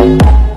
you